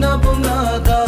buna buna